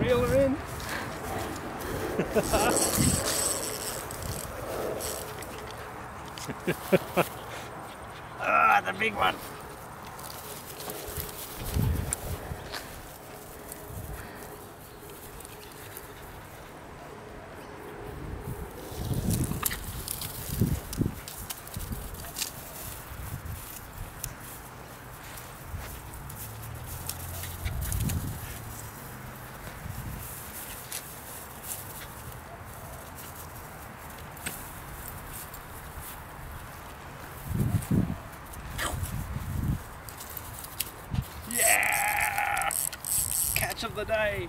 Reel her in. ah, the big one. Catch of the day!